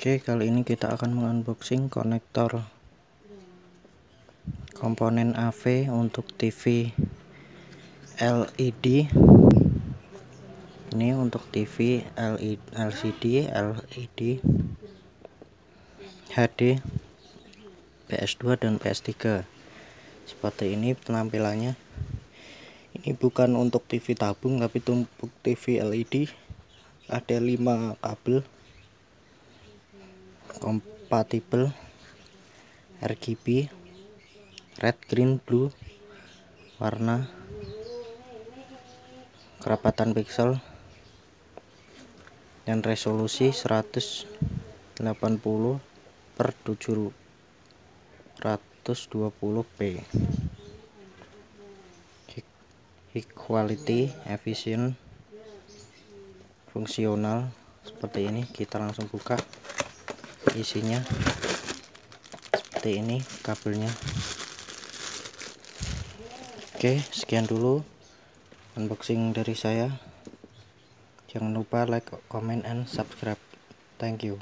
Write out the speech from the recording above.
Oke kali ini kita akan mengunboxing konektor komponen AV untuk TV LED ini untuk TV LCD LED HD PS2 dan PS3 seperti ini penampilannya. Ini bukan untuk TV tabung tapi untuk TV LED ada 5 kabel kompatibel RGB red green blue warna kerapatan pixel dan resolusi 180 per 720p high quality efisien fungsional seperti ini. Kita langsung buka isinya. Seperti ini kabelnya. Oke sekian dulu unboxing dari saya. Jangan lupa like comment and subscribe. Thank you